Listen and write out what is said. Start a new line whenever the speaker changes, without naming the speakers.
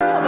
So